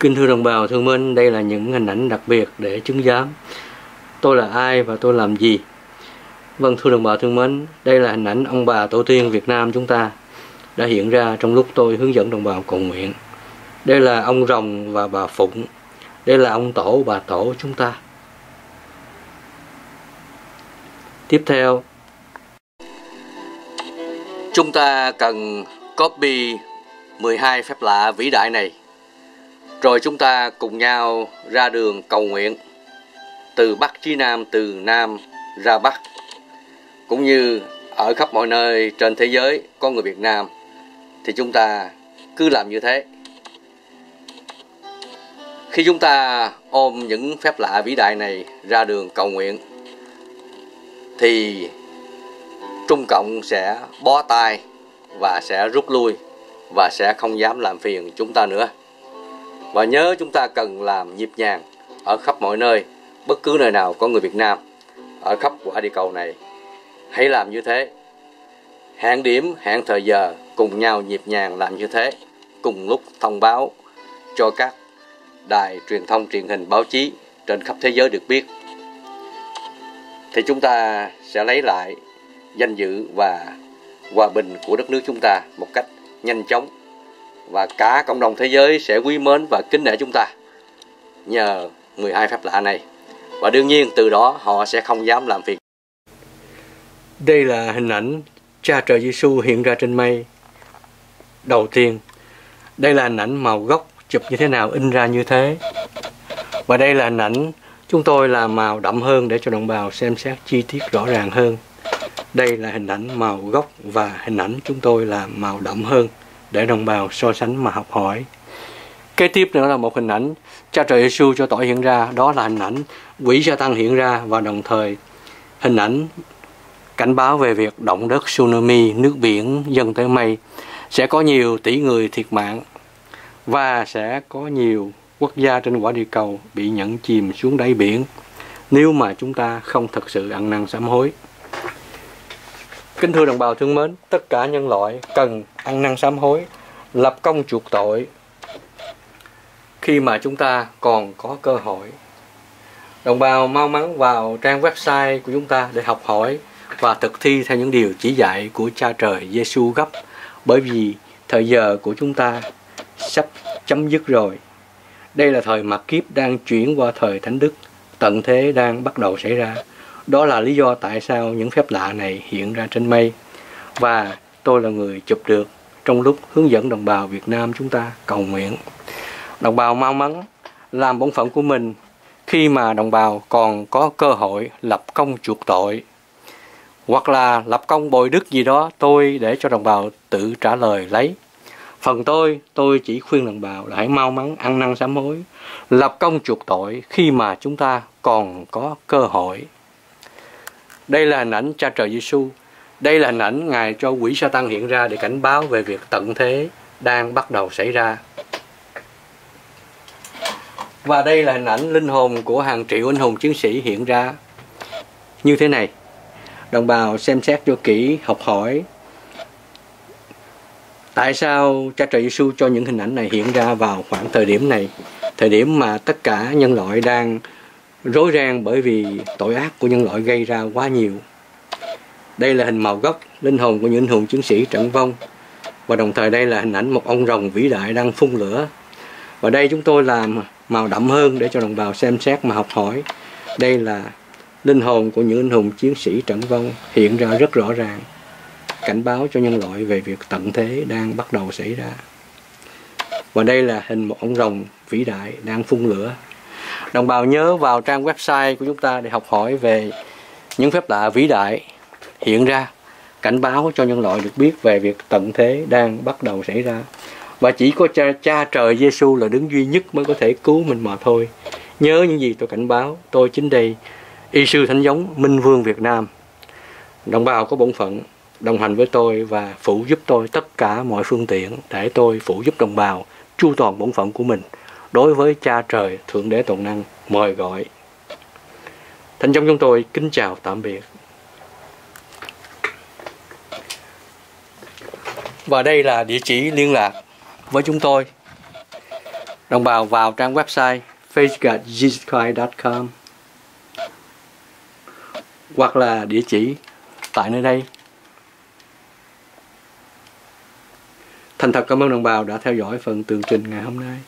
Kinh thưa đồng bào thương mến, đây là những hình ảnh đặc biệt để chứng giám. Tôi là ai và tôi làm gì? Vâng thưa đồng bào thương mến, đây là hình ảnh ông bà tổ tiên Việt Nam chúng ta đã hiện ra trong lúc tôi hướng dẫn đồng bào cầu nguyện. Đây là ông Rồng và bà Phụng. Đây là ông Tổ bà Tổ chúng ta. Tiếp theo, chúng ta cần copy 12 phép lạ vĩ đại này. Rồi chúng ta cùng nhau ra đường cầu nguyện từ Bắc chí Nam, từ Nam ra Bắc. Cũng như ở khắp mọi nơi trên thế giới có người Việt Nam thì chúng ta cứ làm như thế. Khi chúng ta ôm những phép lạ vĩ đại này ra đường cầu nguyện thì Trung Cộng sẽ bó tay và sẽ rút lui và sẽ không dám làm phiền chúng ta nữa. Và nhớ chúng ta cần làm nhịp nhàng ở khắp mọi nơi, bất cứ nơi nào có người Việt Nam ở khắp quả địa cầu này. Hãy làm như thế. Hẹn điểm, hẹn thời giờ cùng nhau nhịp nhàng làm như thế, cùng lúc thông báo cho các đài truyền thông truyền hình báo chí trên khắp thế giới được biết thì chúng ta sẽ lấy lại danh dự và hòa bình của đất nước chúng ta một cách nhanh chóng và cả cộng đồng thế giới sẽ quý mến và kính nể chúng ta nhờ 12 phép lạ này và đương nhiên từ đó họ sẽ không dám làm việc. Đây là hình ảnh Cha Trời Giêsu hiện ra trên mây đầu tiên. Đây là hình ảnh màu gốc chụp như thế nào in ra như thế. Và đây là hình ảnh chúng tôi làm màu đậm hơn để cho đồng bào xem xét chi tiết rõ ràng hơn. Đây là hình ảnh màu gốc và hình ảnh chúng tôi làm màu đậm hơn để đồng bào so sánh mà học hỏi. Kế tiếp nữa là một hình ảnh cha trời Giêsu cho tội hiện ra, đó là hình ảnh quỷ gia tăng hiện ra và đồng thời hình ảnh cảnh báo về việc động đất tsunami, nước biển dâng tới mây sẽ có nhiều tỷ người thiệt mạng và sẽ có nhiều quốc gia trên quả địa cầu bị nhẫn chìm xuống đáy biển nếu mà chúng ta không thật sự ăn năn sám hối. Kính thưa đồng bào thương mến, tất cả nhân loại cần ăn năn sám hối, lập công chuộc tội khi mà chúng ta còn có cơ hội. Đồng bào mau mắn vào trang website của chúng ta để học hỏi và thực thi theo những điều chỉ dạy của Cha Trời Giêsu gấp bởi vì thời giờ của chúng ta sắp chấm dứt rồi. Đây là thời mặt kiếp đang chuyển qua thời thánh đức, tận thế đang bắt đầu xảy ra. Đó là lý do tại sao những phép lạ này hiện ra trên mây. Và tôi là người chụp được trong lúc hướng dẫn đồng bào Việt Nam chúng ta cầu nguyện. Đồng bào mau mắn làm bổn phận của mình khi mà đồng bào còn có cơ hội lập công chuộc tội hoặc là lập công bồi đức gì đó, tôi để cho đồng bào tự trả lời lấy phần tôi tôi chỉ khuyên đồng bào là hãy mau mắn, ăn năn sám hối, lập công chuộc tội khi mà chúng ta còn có cơ hội đây là hình ảnh cha trời Giêsu đây là hình ảnh ngài cho quỷ sa tăng hiện ra để cảnh báo về việc tận thế đang bắt đầu xảy ra. Và đây là hình ảnh linh hồn của hàng triệu anh hùng chiến sĩ hiện ra. Như thế này, đồng bào xem xét cho kỹ, học hỏi tại sao cha trời Giêsu cho những hình ảnh này hiện ra vào khoảng thời điểm này, thời điểm mà tất cả nhân loại đang rối ren bởi vì tội ác của nhân loại gây ra quá nhiều. Đây là hình màu gốc, linh hồn của những anh hùng chiến sĩ trận vong. Và đồng thời đây là hình ảnh một ông rồng vĩ đại đang phun lửa. Và đây chúng tôi làm màu đậm hơn để cho đồng bào xem xét mà học hỏi. Đây là linh hồn của những anh hùng chiến sĩ trận vong hiện ra rất rõ ràng. Cảnh báo cho nhân loại về việc tận thế đang bắt đầu xảy ra. Và đây là hình một ông rồng vĩ đại đang phun lửa đồng bào nhớ vào trang website của chúng ta để học hỏi về những phép lạ vĩ đại hiện ra cảnh báo cho nhân loại được biết về việc tận thế đang bắt đầu xảy ra. Và chỉ có cha, cha trời Giêsu là đứng duy nhất mới có thể cứu mình mà thôi. Nhớ những gì tôi cảnh báo tôi chính đây y sư thánh giống minh vương Việt Nam. Đồng bào có bổn phận đồng hành với tôi và phụ giúp tôi tất cả mọi phương tiện để tôi phụ giúp đồng bào chu toàn bổn phận của mình đối với cha trời, thượng đế toàn năng, mời gọi thánh giống chúng tôi kính chào tạm biệt và đây là địa chỉ liên lạc với chúng tôi Đồng bào vào trang website faithgodjesuschrist.com hoặc là địa chỉ tại nơi đây. Thành thật cảm ơn đồng bào đã theo dõi phần tường trình ngày hôm nay.